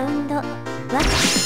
ラウンド。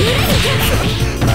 切れにかく